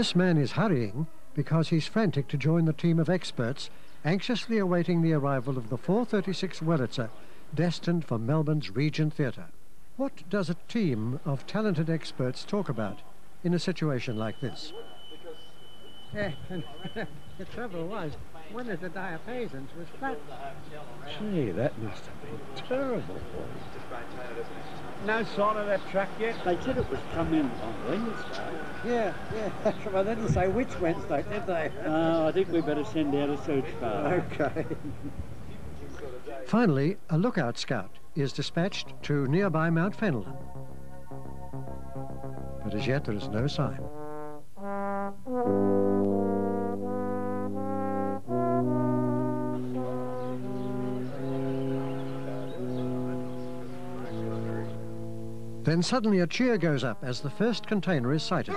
This man is hurrying because he's frantic to join the team of experts anxiously awaiting the arrival of the 436 Wurlitzer destined for Melbourne's Regent Theatre. What does a team of talented experts talk about in a situation like this? Yeah, the trouble was, one of the diapasons was flat. Gee, that must have been terrible. No sign of that truck yet? They said it was coming on Wednesday. Yeah, yeah. well, they didn't say which Wednesday, did they? Uh, I think we better send out a search party. Okay. Finally, a lookout scout is dispatched to nearby Mount Fenelon. But as yet there is no sign. Then suddenly a cheer goes up as the first container is sighted.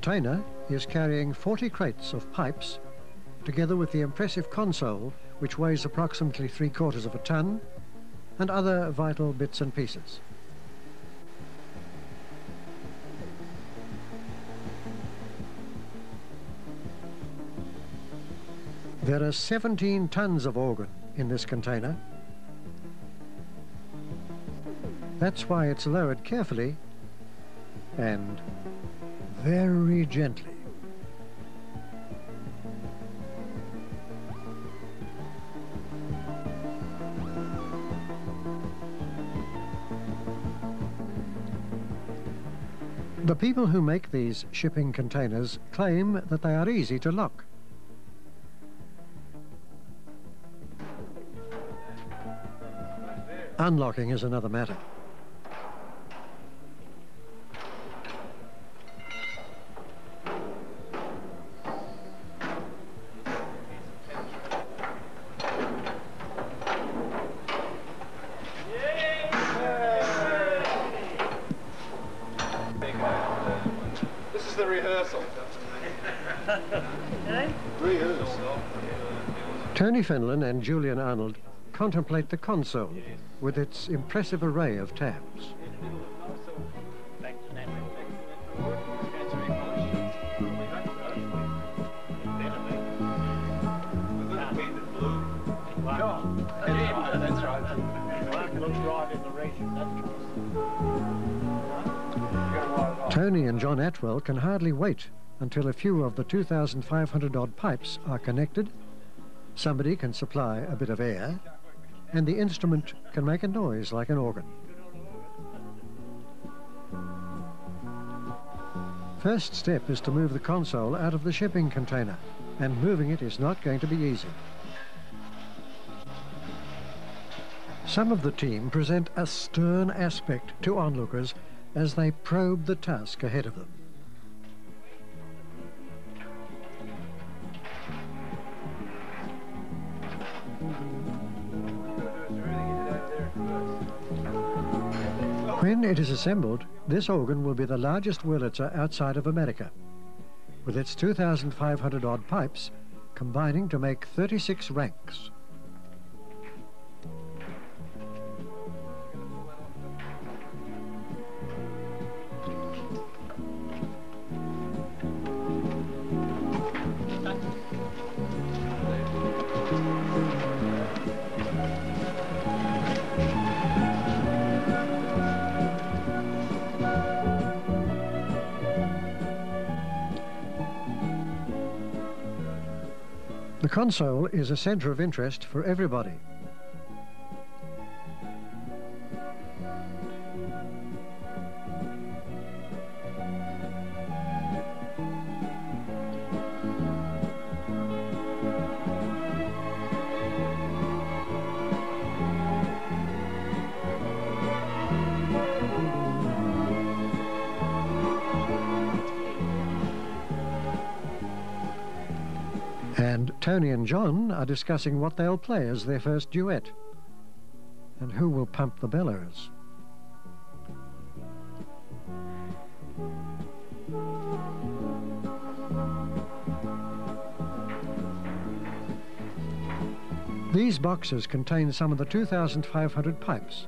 Container is carrying 40 crates of pipes, together with the impressive console, which weighs approximately three quarters of a ton, and other vital bits and pieces. There are 17 tons of organ in this container. That's why it's lowered carefully and very gently. The people who make these shipping containers claim that they are easy to lock. Unlocking is another matter. Tony Fenelon and Julian Arnold contemplate the console with its impressive array of tabs. Tony and John Atwell can hardly wait until a few of the 2,500 odd pipes are connected, somebody can supply a bit of air, and the instrument can make a noise like an organ. First step is to move the console out of the shipping container, and moving it is not going to be easy. Some of the team present a stern aspect to onlookers as they probe the task ahead of them. When it is assembled, this organ will be the largest Wurlitzer outside of America, with its 2,500 odd pipes combining to make 36 ranks. Console is a center of interest for everybody. Tony and John are discussing what they'll play as their first duet. And who will pump the bellows? These boxes contain some of the 2,500 pipes.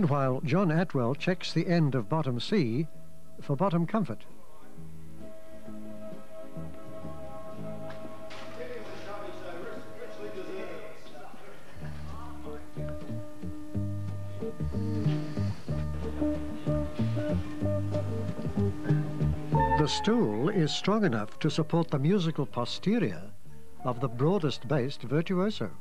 Meanwhile, John Atwell checks the end of bottom C for bottom comfort. The stool is strong enough to support the musical posterior of the broadest-based virtuoso.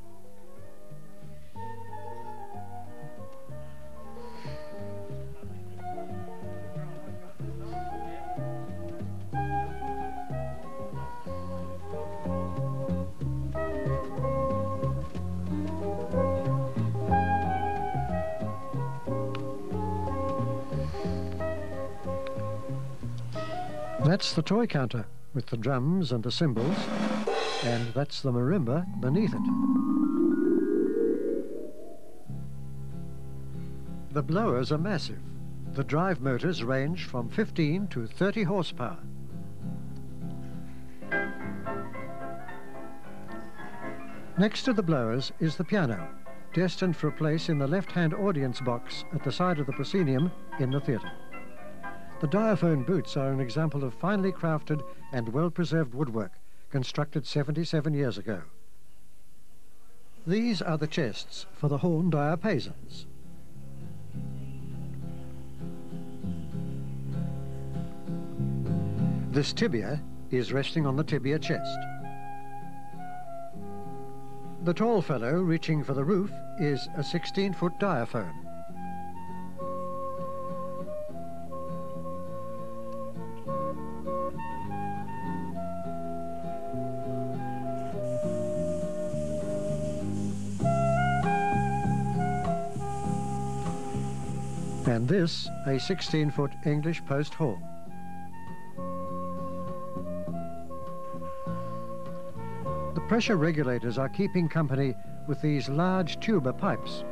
That's the toy counter with the drums and the cymbals, and that's the marimba beneath it. The blowers are massive. The drive motors range from 15 to 30 horsepower. Next to the blowers is the piano, destined for a place in the left-hand audience box at the side of the proscenium in the theatre. The diaphone boots are an example of finely crafted and well-preserved woodwork, constructed 77 years ago. These are the chests for the horn diapasons. This tibia is resting on the tibia chest. The tall fellow reaching for the roof is a 16-foot diaphone. This a 16-foot English post horn. The pressure regulators are keeping company with these large tuba pipes.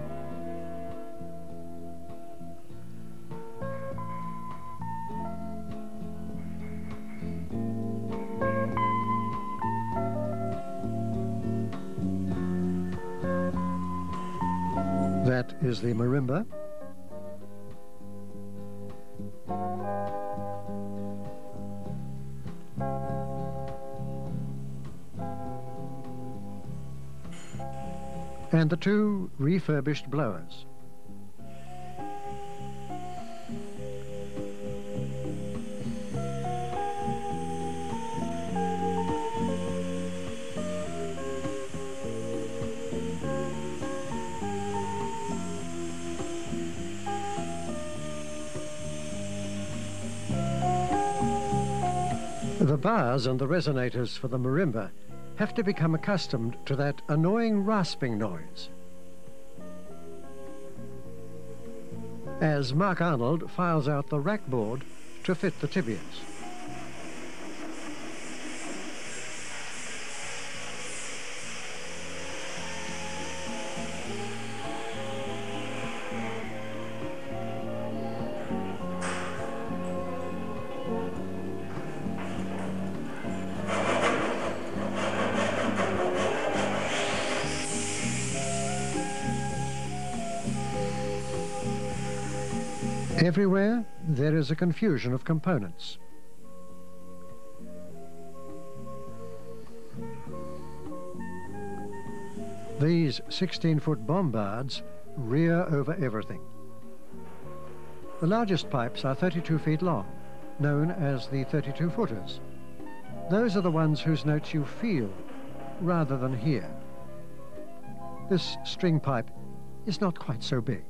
That is the marimba. And the two refurbished blowers. The bars and the resonators for the marimba have to become accustomed to that annoying rasping noise. As Mark Arnold files out the rack board to fit the tibias. Everywhere there is a confusion of components. These 16-foot bombards rear over everything. The largest pipes are 32 feet long, known as the 32-footers. Those are the ones whose notes you feel rather than hear. This string pipe is not quite so big.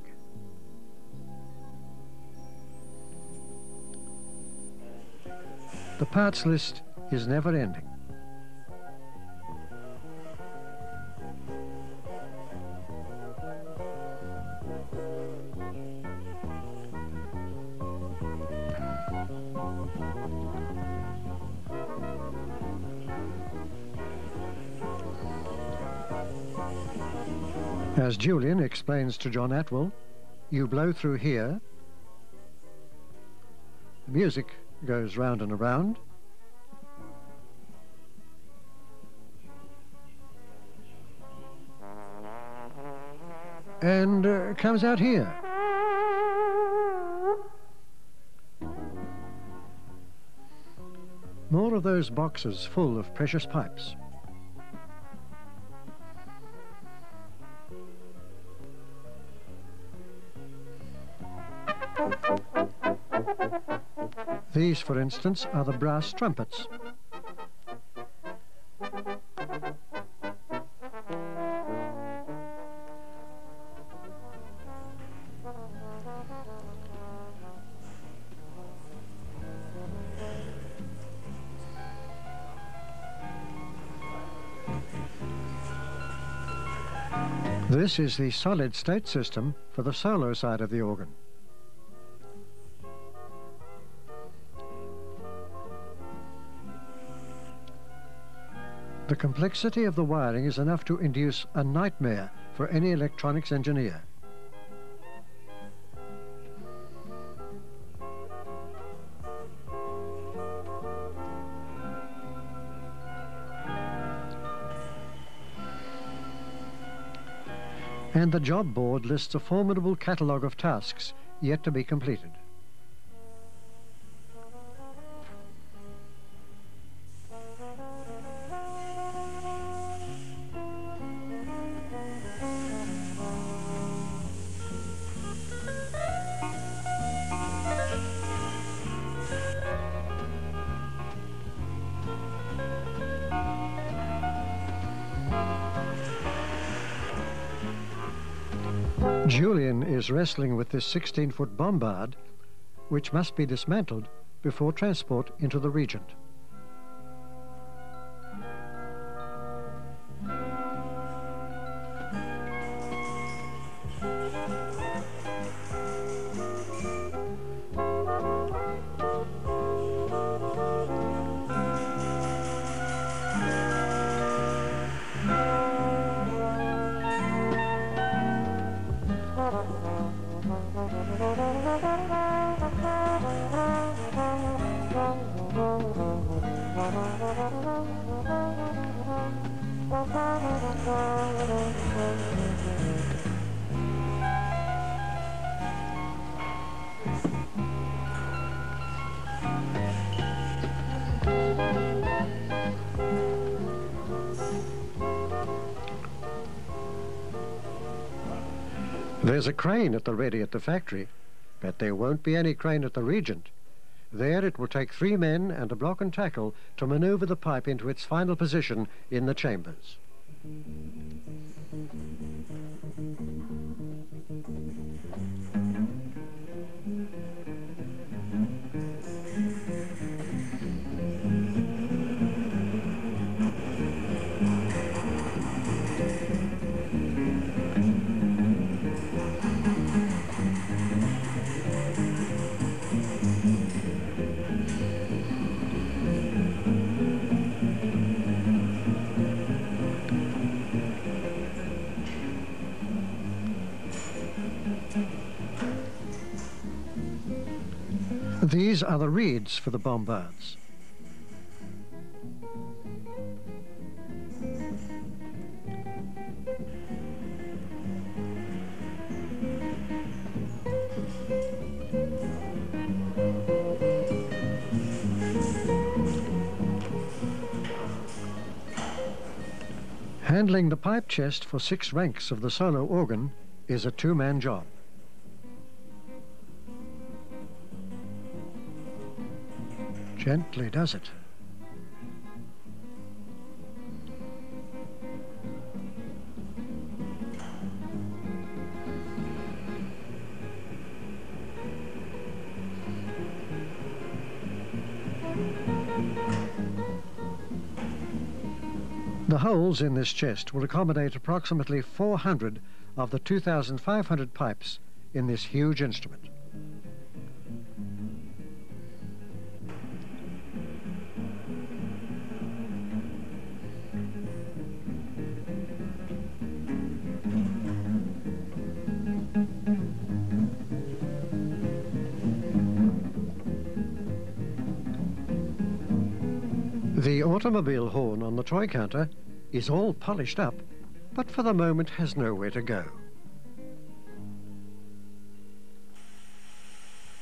The parts list is never ending. As Julian explains to John Atwell, you blow through here, music goes round and around, and uh, comes out here. More of those boxes full of precious pipes. These, for instance, are the brass trumpets. This is the solid state system for the solo side of the organ. The complexity of the wiring is enough to induce a nightmare for any electronics engineer. And the job board lists a formidable catalogue of tasks yet to be completed. Is wrestling with this 16-foot bombard, which must be dismantled before transport into the Regent. There's a crane at the ready at the factory, but there won't be any crane at the Regent. There it will take three men and a block and tackle to maneuver the pipe into its final position in the chambers. These are the reeds for the bombards. Handling the pipe chest for six ranks of the solo organ is a two-man job. Gently does it. The holes in this chest will accommodate approximately 400 of the 2,500 pipes in this huge instrument. Automobile horn on the toy counter is all polished up, but for the moment has nowhere to go.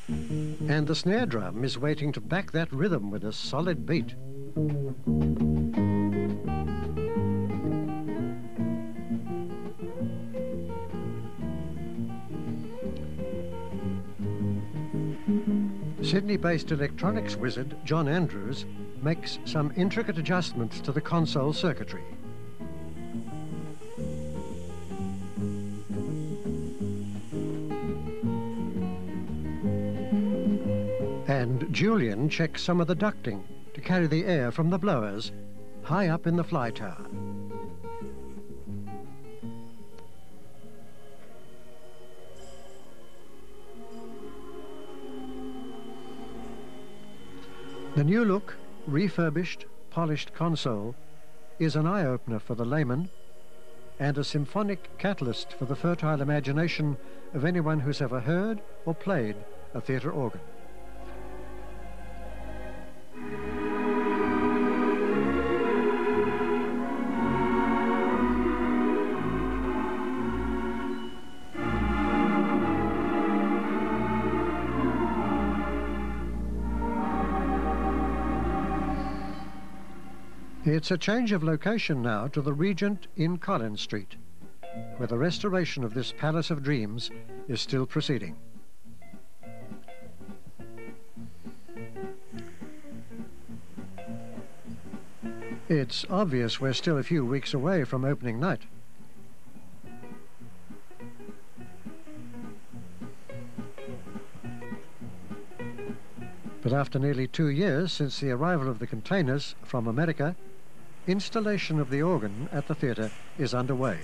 And the snare drum is waiting to back that rhythm with a solid beat. Sydney-based electronics wizard John Andrews makes some intricate adjustments to the console circuitry. And Julian checks some of the ducting to carry the air from the blowers high up in the fly tower. The new look, refurbished, polished console is an eye-opener for the layman and a symphonic catalyst for the fertile imagination of anyone who's ever heard or played a theatre organ. It's a change of location now to the Regent in Collins Street, where the restoration of this Palace of Dreams is still proceeding. It's obvious we're still a few weeks away from opening night. But after nearly two years since the arrival of the containers from America, Installation of the organ at the theatre is underway.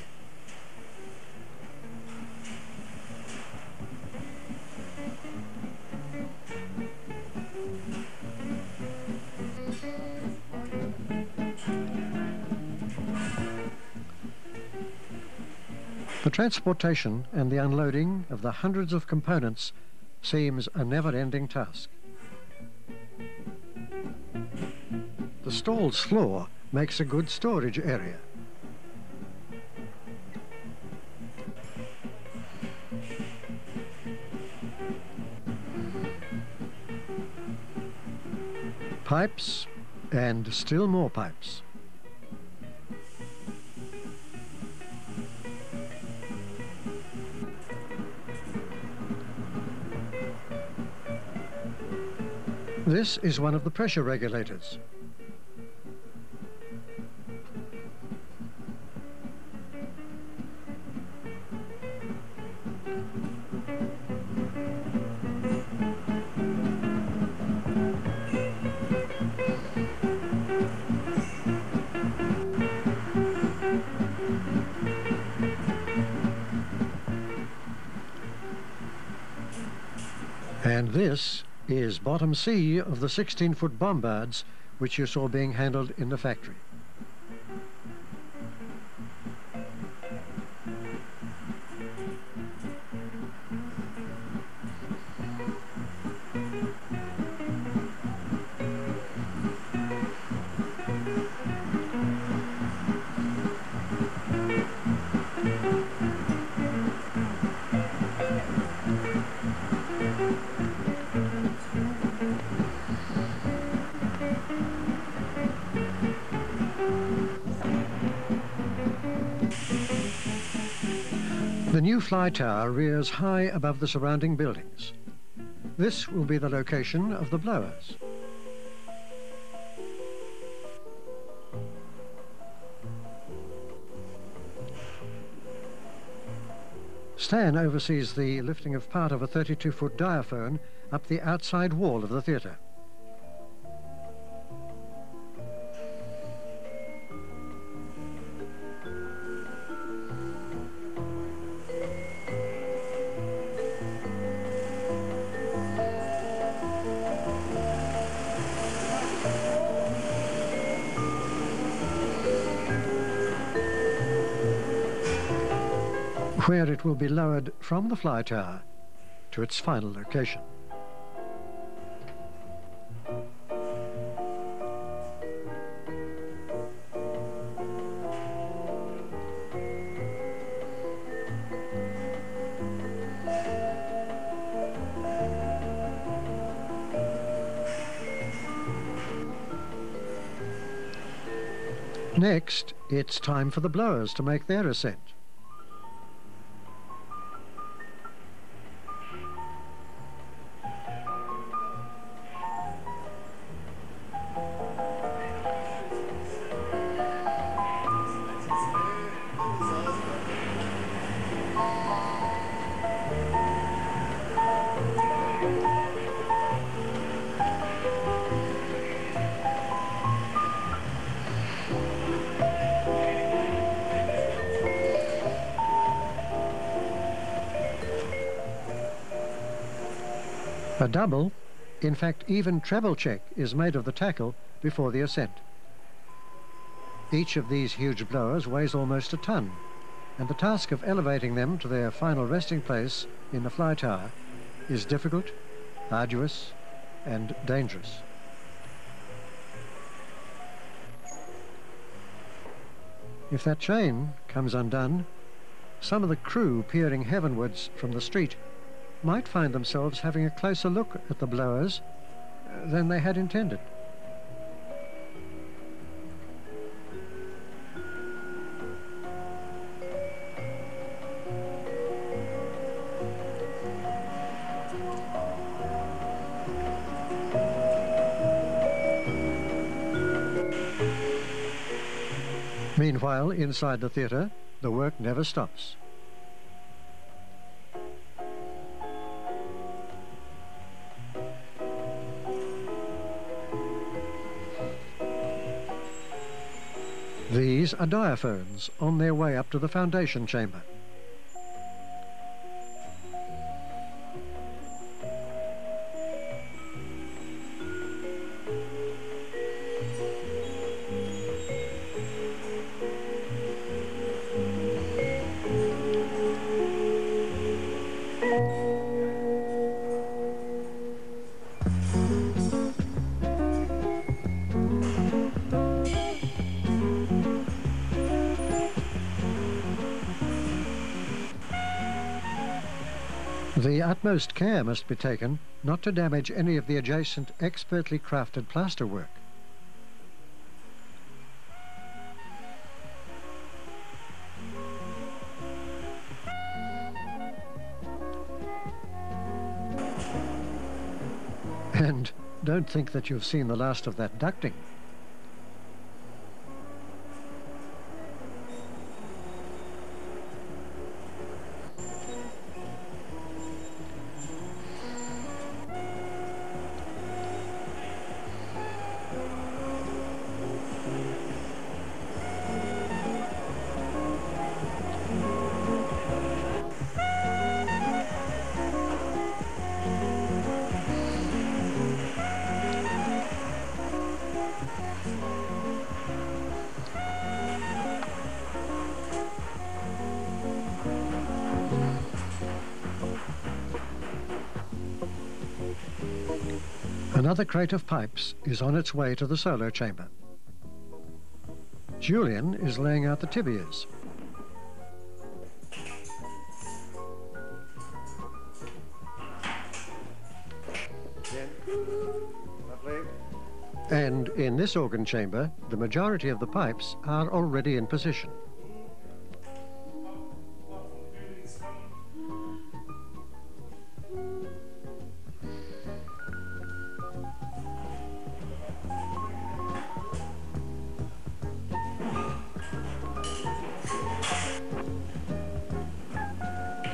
The transportation and the unloading of the hundreds of components seems a never-ending task. The stall's floor makes a good storage area. Pipes and still more pipes. This is one of the pressure regulators. This is bottom C of the 16-foot bombards which you saw being handled in the factory. The tower rears high above the surrounding buildings. This will be the location of the blowers. Stan oversees the lifting of part of a 32-foot diaphone up the outside wall of the theatre. where it will be lowered from the fly tower to its final location. Next, it's time for the blowers to make their ascent. Double, in fact even treble check, is made of the tackle before the ascent. Each of these huge blowers weighs almost a ton, and the task of elevating them to their final resting place in the fly tower is difficult, arduous, and dangerous. If that chain comes undone, some of the crew peering heavenwards from the street might find themselves having a closer look at the blowers uh, than they had intended. Meanwhile, inside the theatre, the work never stops. These are diaphones on their way up to the foundation chamber. The utmost care must be taken not to damage any of the adjacent expertly crafted plasterwork. And don't think that you've seen the last of that ducting. Another crate of pipes is on its way to the solo chamber. Julian is laying out the tibias. And in this organ chamber, the majority of the pipes are already in position.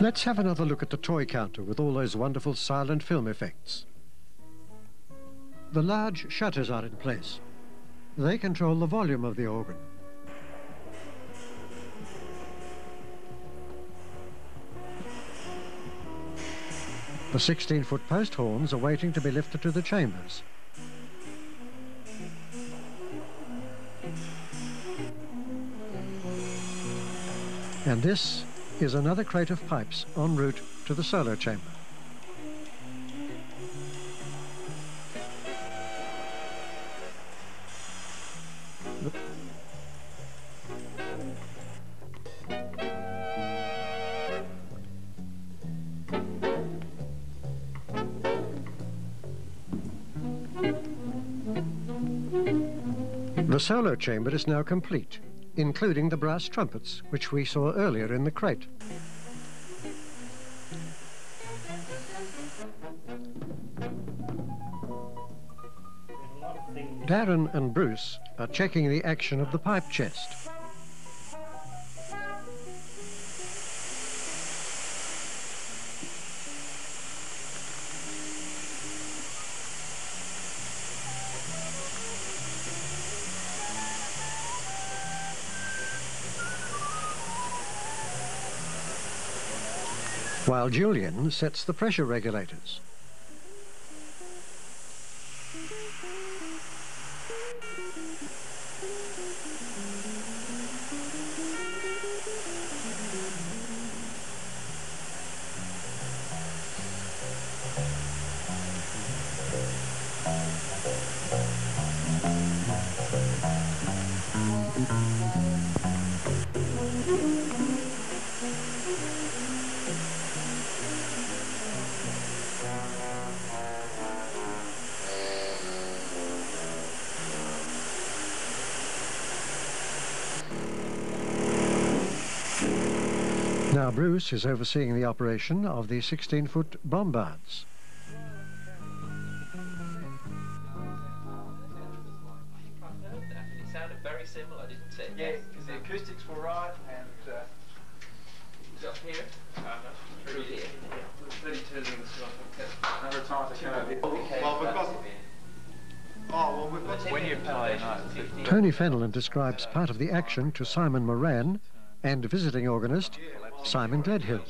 Let's have another look at the toy counter with all those wonderful silent film effects. The large shutters are in place. They control the volume of the organ. The 16-foot post horns are waiting to be lifted to the chambers. And this is another crate of pipes en route to the solo chamber. The solo chamber is now complete including the brass trumpets, which we saw earlier in the crate. Darren and Bruce are checking the action of the pipe chest. While Julian sets the pressure regulators. Bruce is overseeing the operation of the 16-foot bombards. It sounded very similar, didn't it? Yeah, because the acoustics were right and uh, Is it up here? Through here. 32 minutes. A number of times I came over here. Well, we've got. Oh, well, we've got. When you play Tony Fenelon describes part of the action to Simon Moran and visiting organist Simon Gledhill.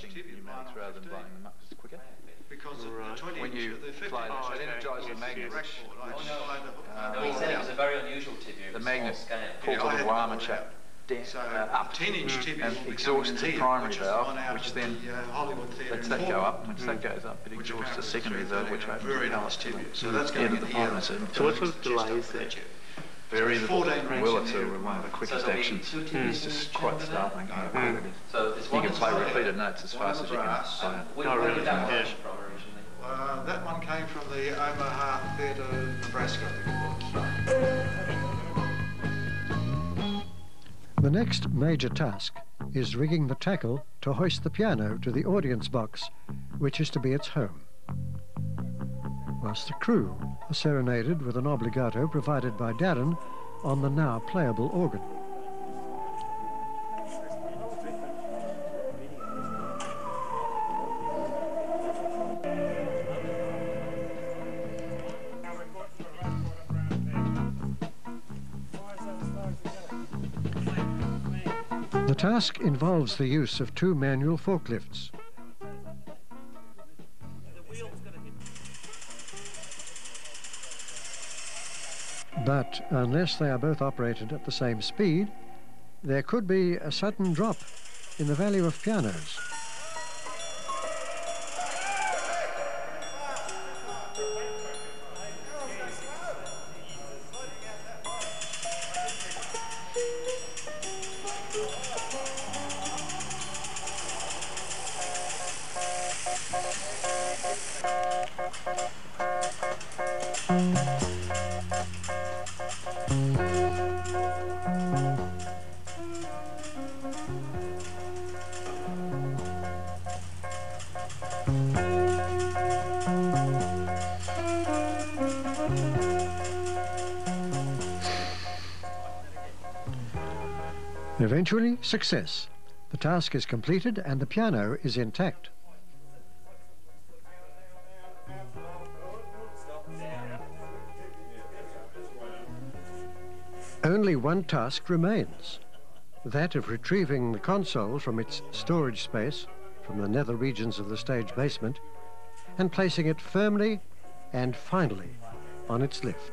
rather than blowing them up it's quicker. Because of the 20 When you the 50 play oh, it energises the magnets. No, he said it was a very unusual tibia. The magnet small scale. pulls Yeah, a I little arm and pull down, So, uh, up 10 inch tibia and exhausts the primary which valve, which then the, uh, Hollywood Theatre lets that go Melbourne. up. Once that goes up, it Which exhausts the secondary is valve, which opens the nice tibia. So that's end going of the in here. pilot. So So what sort of delay is there? Very little. 14 rings Well, it's a, one of the quickest there'll actions. two tibias It's just quite startling how good it is. So there's You can play right. repeated notes as One fast as you can brass. play it. Where, Oh, really? did that one Yeah. come from originally? Uh, that one came from the Omaha Theatre, Nebraska, I think it was. The next major task is rigging the tackle to hoist the piano to the audience box, which is to be its home. The crew are serenaded with an obligato provided by Darren on the now playable organ. The task involves the use of two manual forklifts. But unless they are both operated at the same speed, there could be a sudden drop in the value of pianos. Success. The task is completed and the piano is intact. Only one task remains that of retrieving the console from its storage space from the nether regions of the stage basement and placing it firmly and finally on its lift.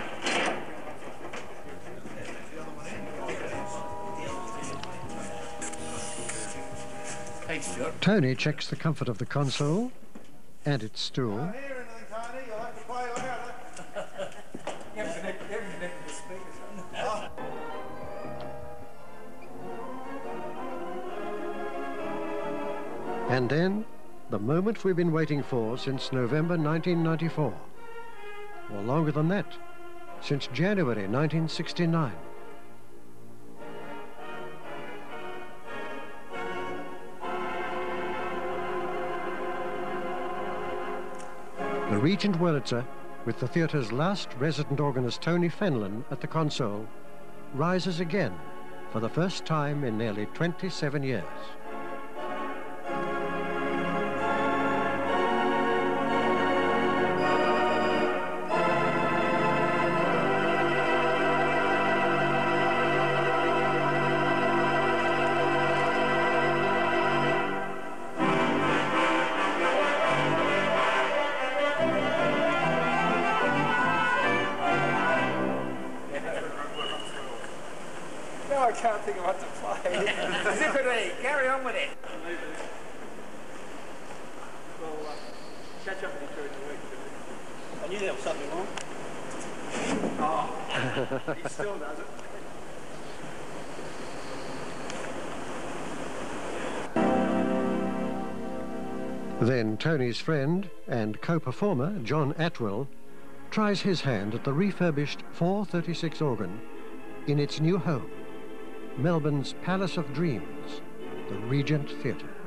Tony checks the comfort of the console and its stool. Here anything, Tony, you'll have to play louder. And then, the moment we've been waiting for since November 1994. Or longer than that, since January 1969. Regent Wurlitzer, with the theatre's last resident organist Tony Fenelon at the console, rises again for the first time in nearly 27 years. I can't think of what to play. Zippity, carry on with it. Well, uh, catch up with you during the week. I knew there was something wrong. Oh, he still does it. Then Tony's friend and co-performer, John Atwell, tries his hand at the refurbished 436 organ in its new home, Melbourne's Palace of Dreams, the Regent Theatre.